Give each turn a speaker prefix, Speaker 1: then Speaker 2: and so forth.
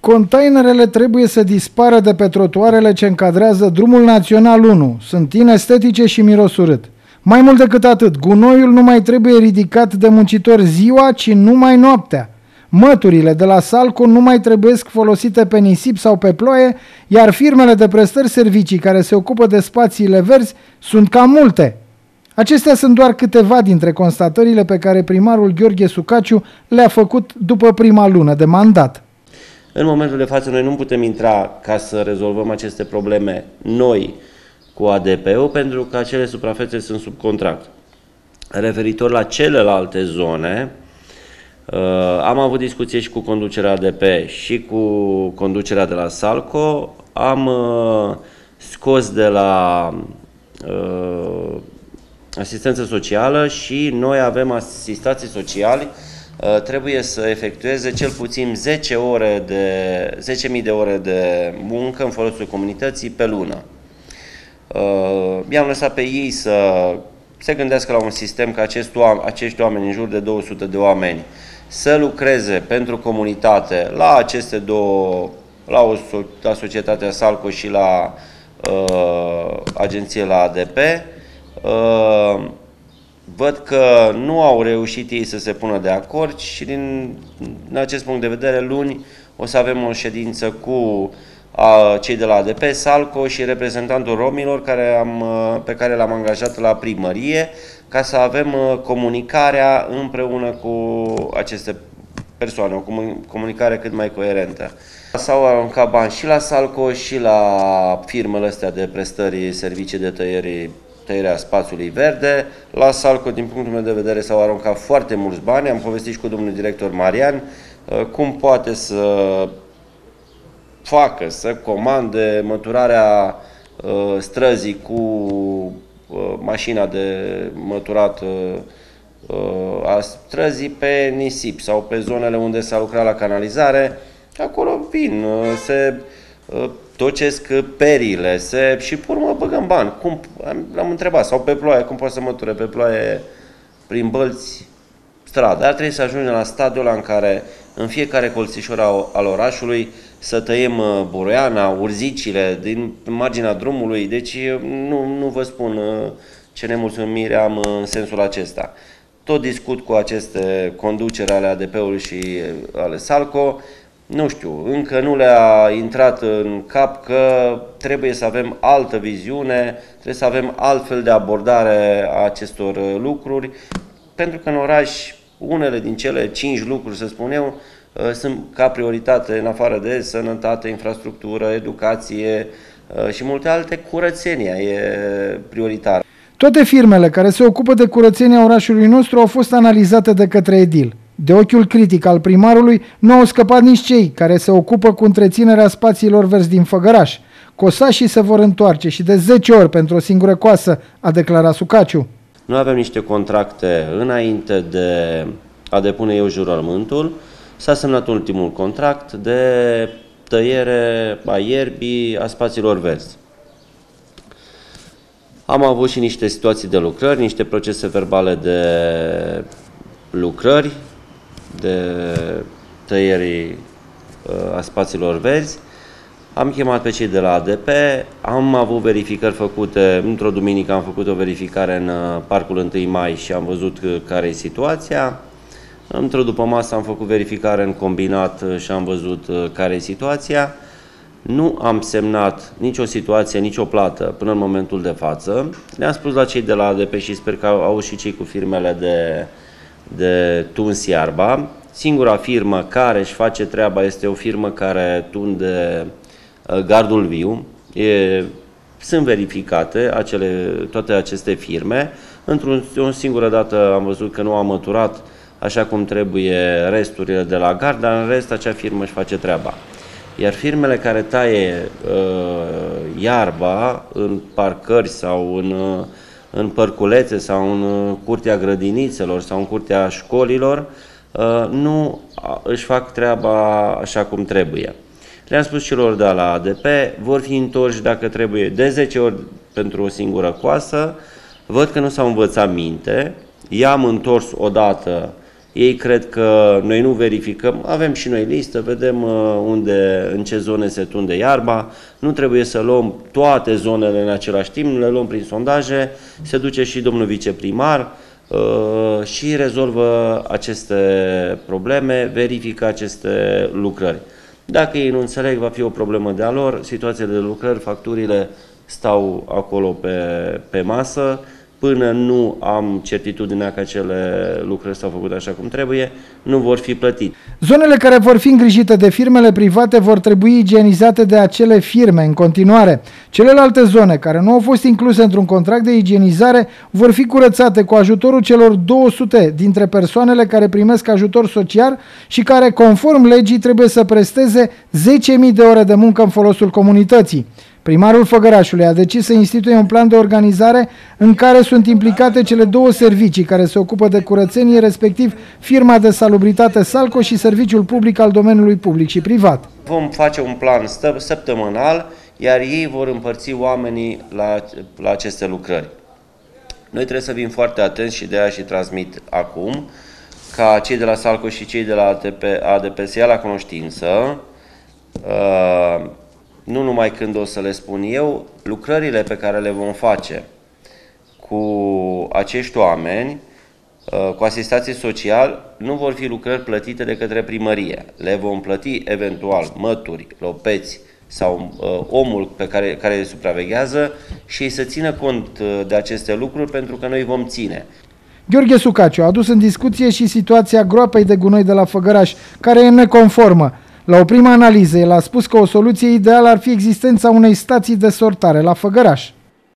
Speaker 1: Containerele trebuie să dispară de pe trotuarele ce încadrează drumul național 1. Sunt inestetice și miros urât. Mai mult decât atât, gunoiul nu mai trebuie ridicat de muncitori ziua, ci numai noaptea. Măturile de la Salco nu mai trebuie folosite pe nisip sau pe ploaie, iar firmele de prestări servicii care se ocupă de spațiile verzi sunt cam multe. Acestea sunt doar câteva dintre constatările pe care primarul Gheorghe Sucaciu le-a făcut după prima lună de mandat.
Speaker 2: În momentul de față noi nu putem intra ca să rezolvăm aceste probleme noi cu ADP-ul pentru că acele suprafețe sunt sub contract. Referitor la celelalte zone, uh, am avut discuție și cu conducerea ADP și cu conducerea de la Salco. Am uh, scos de la uh, asistență socială și noi avem asistații sociali Uh, trebuie să efectueze cel puțin 10 ore de 10.000 de ore de muncă în folosul comunității pe lună. Uh, i-am lăsat pe ei să se gândească la un sistem ca acest, acești oameni, în jur de 200 de oameni, să lucreze pentru comunitate la aceste două, la, o, la societatea Salco și la uh, agenție la ADP, uh, văd că nu au reușit ei să se pună de acord și din, din acest punct de vedere luni o să avem o ședință cu a, cei de la ADP, Salco și reprezentantul romilor care am, pe care l-am angajat la primărie ca să avem comunicarea împreună cu aceste persoane, o comunicare cât mai coerentă. S-au aruncat bani și la Salco și la firmele astea de prestări servicii de tăieri tăierea spațiului verde. La Salco, din punctul meu de vedere, s-au aruncat foarte mulți bani. Am povestit și cu domnul director Marian uh, cum poate să facă, să comande măturarea uh, străzii cu uh, mașina de măturat a străzii pe nisip sau pe zonele unde s-a lucrat la canalizare. Acolo vin, se tocesc perile se, și pe urmă băgăm bani. Cum, l-am întrebat, sau pe ploaie, cum poți să măture pe ploaie prin bălți stradă. Ar trebui să ajungem la stadiul în care în fiecare colțișor al orașului să tăiem uh, buroiana, urzicile din marginea drumului. Deci uh, nu, nu vă spun uh, ce nemulțumire am în sensul acesta. Tot discut cu aceste conducere ale ADP-ului și ale Salco nu știu, încă nu le-a intrat în cap că trebuie să avem altă viziune, trebuie să avem altfel de abordare a acestor lucruri, pentru că în oraș unele din cele cinci lucruri, să spun eu, uh, sunt ca prioritate în afară de sănătate, infrastructură, educație uh, și multe alte, curățenia e prioritară.
Speaker 1: Toate firmele care se ocupă de curățenia orașului nostru au fost analizate de către Edil. De ochiul critic al primarului nu au scăpat nici cei care se ocupă cu întreținerea spațiilor verzi din Făgăraș. Cosașii se vor întoarce și de 10 ori pentru o singură coasă, a declarat Sucaciu.
Speaker 2: Nu avem niște contracte înainte de a depune eu jurământul. S-a semnat ultimul contract de tăiere a ierbii a spațiilor verzi. Am avut și niște situații de lucrări, niște procese verbale de lucrări de tăierii uh, a spațiilor verzi. Am chemat pe cei de la ADP, am avut verificări făcute, într-o duminică am făcut o verificare în uh, Parcul 1 Mai și am văzut care e situația. Într-o după masă am făcut verificare în combinat uh, și am văzut care e situația. Nu am semnat nicio situație, nicio plată până în momentul de față. Le-am spus la cei de la ADP și sper că au și cei cu firmele de de tuns iarba. Singura firmă care își face treaba este o firmă care tunde uh, gardul viu. E, sunt verificate acele, toate aceste firme. Într-o singură dată am văzut că nu am măturat așa cum trebuie resturile de la gard, dar în rest acea firmă își face treaba. Iar firmele care taie uh, iarba în parcări sau în uh, în părculețe sau în uh, curtea grădinițelor sau în curtea școlilor, uh, nu își fac treaba așa cum trebuie. Le-am spus celor de la ADP, vor fi întorși dacă trebuie de 10 ori pentru o singură coasă, văd că nu s-au învățat minte, i-am întors odată Ei cred că noi nu verificăm, avem și noi listă, vedem uh, unde, în ce zone se tunde iarba, nu trebuie să luăm toate zonele în același timp, le luăm prin sondaje, se duce și domnul viceprimar uh, și rezolvă aceste probleme, verifică aceste lucrări. Dacă ei nu înțeleg, va fi o problemă de a lor, situațiile de lucrări, facturile stau acolo pe, pe masă, până nu am certitudinea că acele lucrări s-au făcut așa cum trebuie, nu vor fi plătite.
Speaker 1: Zonele care vor fi îngrijite de firmele private vor trebui igienizate de acele firme în continuare. Celelalte zone care nu au fost incluse într-un contract de igienizare vor fi curățate cu ajutorul celor 200 dintre persoanele care primesc ajutor social și care, conform legii, trebuie să presteze 10.000 de ore de muncă în folosul comunității. Primarul Făgărașului a decis să instituie un plan de organizare în care sunt implicate cele două servicii care se ocupă de curățenie, respectiv firma de salubritate Salco și serviciul public al domeniului public și privat.
Speaker 2: Vom face un plan săptămânal, iar ei vor împărți oamenii la, la aceste lucrări. Noi trebuie să fim foarte atenți și de aia și transmit acum, ca cei de la Salco și cei de la ADP, ADP să ia la cunoștință uh, nu numai când o să le spun eu, lucrările pe care le vom face cu acești oameni, uh, cu asistații social, nu vor fi lucrări plătite de către primărie. Le vom plăti eventual mături, lopeți sau uh, omul pe care, care le supraveghează și ei să țină cont uh, de aceste lucruri pentru că noi vom ține.
Speaker 1: Gheorghe Sucaciu a adus în discuție și situația groapei de gunoi de la Făgăraș, care e neconformă. La o primă analiză, el a spus că o soluție ideală ar fi existența unei stații de sortare la Făgăraș.